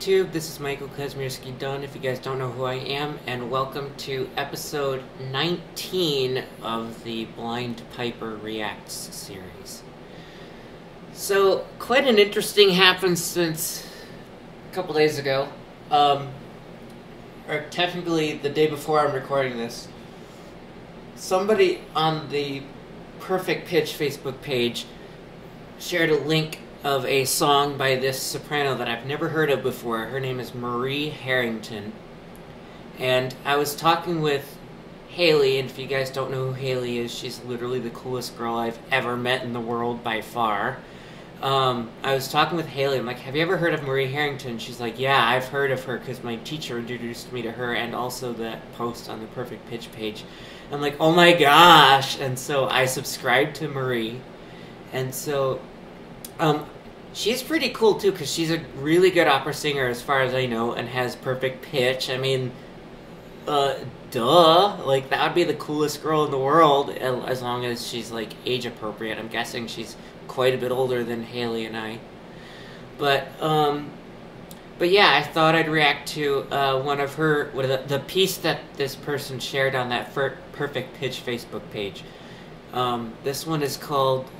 YouTube. This is Michael Kazmierski Dunn, if you guys don't know who I am, and welcome to episode 19 of the Blind Piper Reacts series. So, quite an interesting happened since a couple days ago. Um, or technically the day before I'm recording this. Somebody on the Perfect Pitch Facebook page shared a link of a song by this soprano that I've never heard of before. Her name is Marie Harrington. And I was talking with Hailey, and if you guys don't know who Hailey is, she's literally the coolest girl I've ever met in the world by far. Um, I was talking with Hailey. I'm like, "Have you ever heard of Marie Harrington?" She's like, "Yeah, I've heard of her because my teacher introduced me to her, and also that post on the Perfect Pitch page." I'm like, "Oh my gosh!" And so I subscribed to Marie, and so um, she's pretty cool too because she's a really good opera singer, as far as I know, and has perfect pitch. I mean, uh, duh, like that would be the coolest girl in the world as long as she's like age appropriate. I'm guessing she's quite a bit older than Hailey and I. But um, but yeah, I thought I'd react to uh, one of her the, the piece that this person shared on that Perfect Pitch Facebook page. Um, this one is called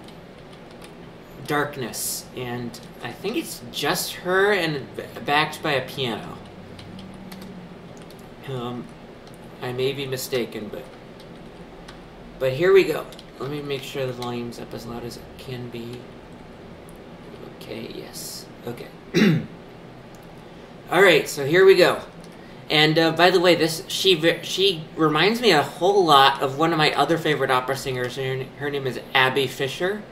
Darkness, and I think it's just her and backed by a piano. Um, I may be mistaken, but but here we go. Let me make sure the volume's up as loud as it can be. Okay, yes. Okay. All right, so here we go. And uh, by the way, this she she reminds me a whole lot of one of my other favorite opera singers. Her, her name is Abby Fischer,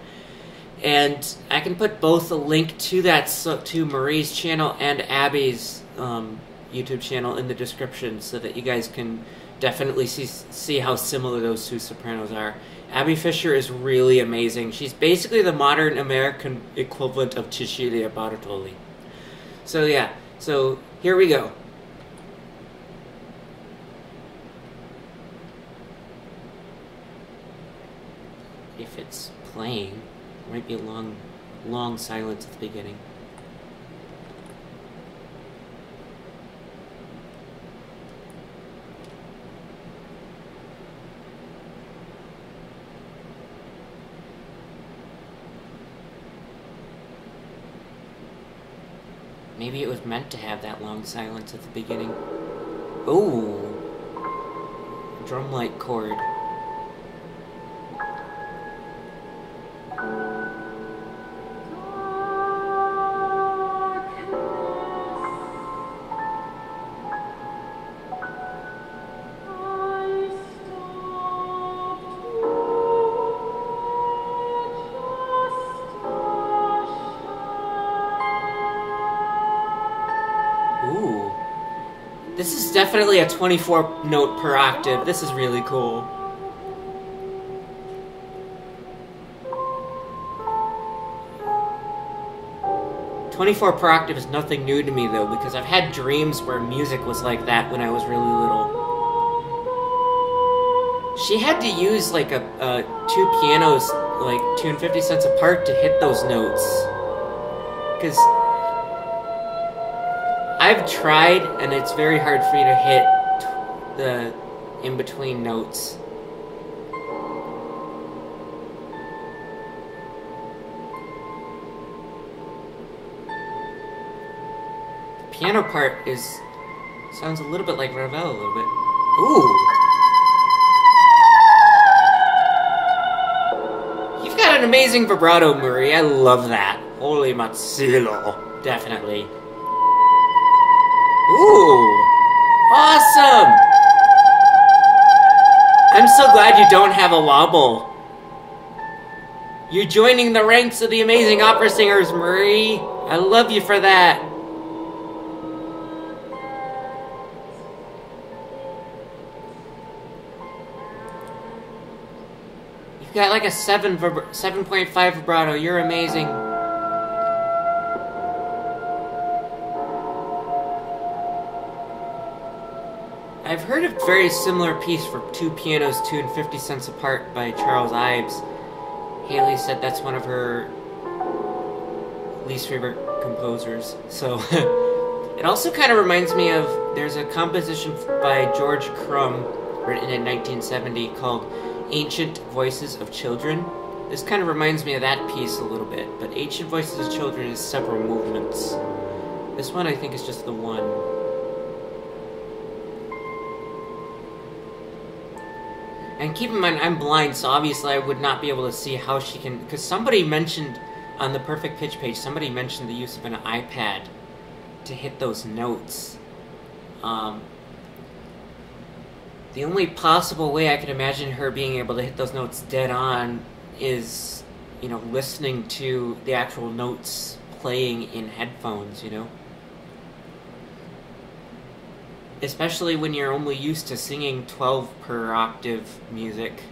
and I can put both a link to that so, to Marie's channel and Abby's um, YouTube channel in the description, so that you guys can definitely see see how similar those two sopranos are. Abby Fischer is really amazing. She's basically the modern American equivalent of Cecilia Bartoli. So yeah, so here we go. If it's playing, might be a long, long silence at the beginning. Maybe it was meant to have that long silence at the beginning. Ooh. Drumlight chord. Definitely a 24 note per octave. This is really cool. Twenty-four per octave is nothing new to me though, because I've had dreams where music was like that when I was really little. She had to use like a, a two pianos, like two and fifty cents apart to hit those notes, because I've tried, and it's very hard for you to hit the in-between notes. The piano part is sounds a little bit like Ravel a little bit. Ooh. You've got an amazing vibrato, Marie. I love that. Holy Mazzillo. Definitely. Ooh! Awesome! I'm so glad you don't have a wobble. You're joining the ranks of the amazing opera singers, Marie. I love you for that. You've got like a 7 7.5 vibrato. You're amazing. Very similar piece for two pianos, two and fifty cents apart by Charles Ives. Hailey said that's one of her least favorite composers. So It also kind of reminds me of there's a composition by George Crumb written in 1970 called Ancient Voices of Children. This kind of reminds me of that piece a little bit, but Ancient Voices of Children is several movements. This one I think is just the one. And keep in mind, I'm blind, so obviously I would not be able to see how she can. Because somebody mentioned on the perfect pitch page, somebody mentioned the use of an iPad to hit those notes. Um, the only possible way I could imagine her being able to hit those notes dead on is, you know, listening to the actual notes playing in headphones, you know? Especially when you're only used to singing 12 per octave music.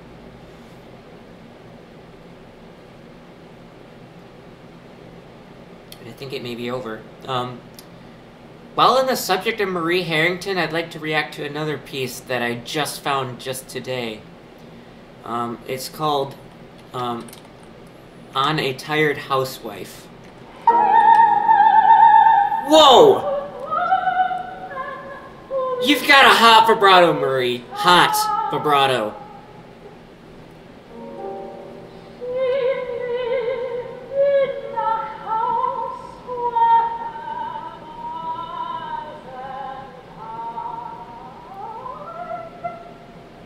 I think it may be over. Um, while on the subject of Marie Harrington, I'd like to react to another piece that I just found just today. Um, it's called um, On a Tired Housewife. Whoa! You've got a hot vibrato, Marie. Hot vibrato.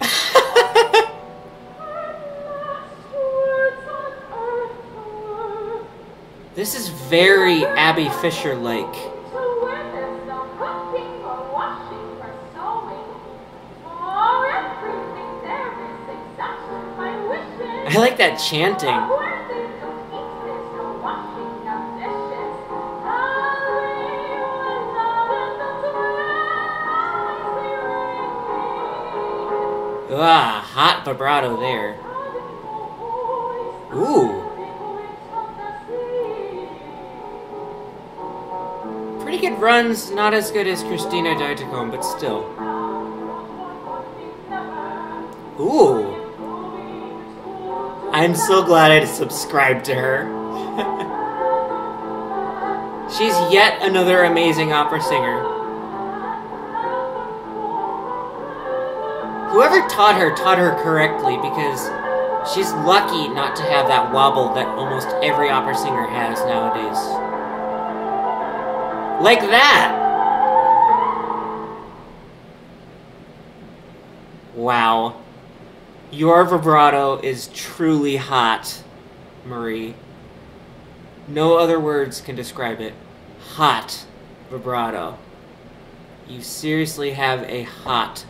this is very Abby Fischer like. I like that chanting. Ah, hot vibrato there. Ooh. Pretty good runs, not as good as Christina Dietacombe, but still. Ooh. I'm so glad I subscribed to her. She's yet another amazing opera singer. Whoever taught her taught her correctly because she's lucky not to have that wobble that almost every opera singer has nowadays. Like that! Wow. Your vibrato is truly hot, Marie. No other words can describe it. Hot vibrato. You seriously have a hot,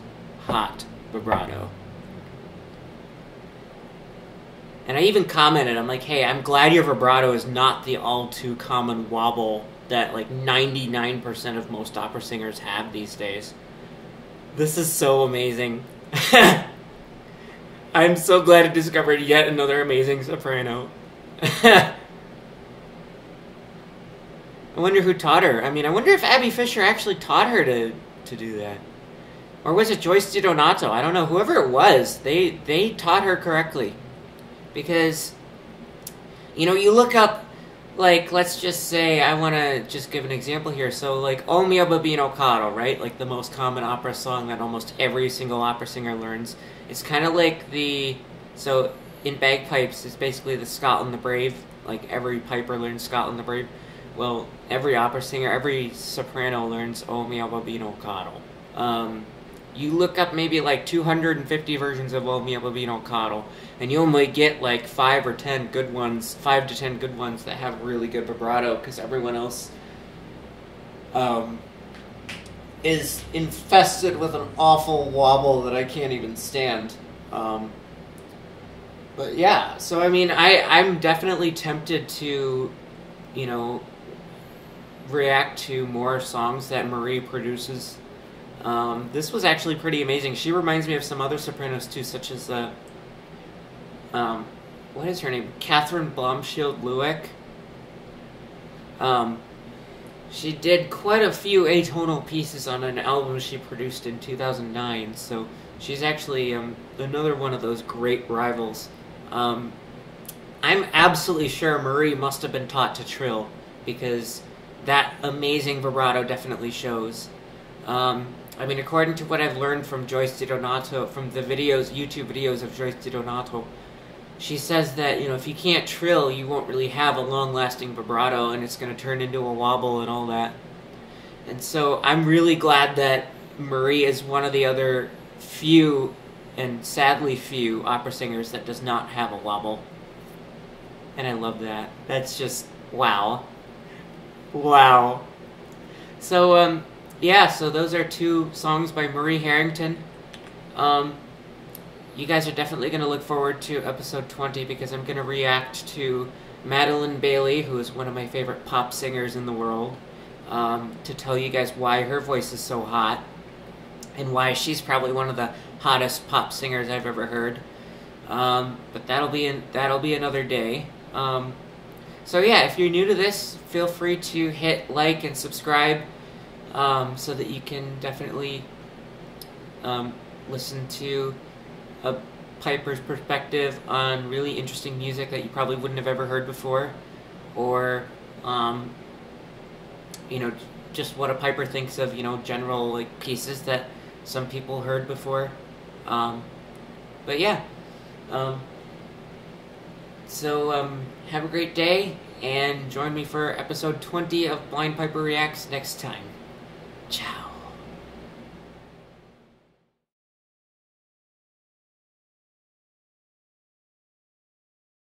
hot vibrato. And I even commented, I'm like, hey, I'm glad your vibrato is not the all too common wobble that like 99% of most opera singers have these days. This is so amazing. I'm so glad I discovered yet another amazing soprano. I wonder who taught her. I mean, I wonder if Abby Fischer actually taught her to, to do that. Or was it Joyce DiDonato? I don't know. Whoever it was, they, they taught her correctly. Because, you know, you look up, like, let's just say, I want to just give an example here. So, like, oh O mio babbino caro, right? Like, the most common opera song that almost every single opera singer learns. It's kind of like the so in bagpipes it's basically the Scotland the Brave. Like every piper learns Scotland the Brave. Well, every opera singer, every soprano learns O mio babbino caro. Um, you look up maybe like 250 versions of O mio babbino caro, and you only get like five or ten good ones, five to ten good ones that have really good vibrato, because everyone else um, is infested with an awful wobble that I can't even stand. Um, but yeah, so I mean, I I'm definitely tempted to, you know, react to more songs that Marie produces. Um, this was actually pretty amazing. She reminds me of some other sopranos too, such as the. Uh, um, what is her name? Catherine Blomschild Lueck. Um, she did quite a few atonal pieces on an album she produced in 2009, so she's actually um, another one of those great rivals. Um, I'm absolutely sure Marie must have been taught to trill, because that amazing vibrato definitely shows. Um, I mean, according to what I've learned from Joyce DiDonato, from the videos, YouTube videos of Joyce DiDonato, she says that you know if you can't trill, you won't really have a long-lasting vibrato, and it's going to turn into a wobble and all that. And so I'm really glad that Marie is one of the other few, and sadly few, opera singers that does not have a wobble. And I love that. That's just wow, wow. So um, yeah, so those are two songs by Marie Harrington. Um, you guys are definitely going to look forward to episode 20 because I'm going to react to Madeline Bailey, who is one of my favorite pop singers in the world, um, to tell you guys why her voice is so hot and why she's probably one of the hottest pop singers I've ever heard. Um, but that'll be in, that'll be another day. Um, so yeah, if you're new to this, feel free to hit like and subscribe um, so that you can definitely um, listen to a piper's perspective on really interesting music that you probably wouldn't have ever heard before, or um, you know just what a piper thinks of you know general like pieces that some people heard before. Um, but yeah, um, so um, have a great day and join me for episode 20 of Blind Piper Reacts next time. Ciao.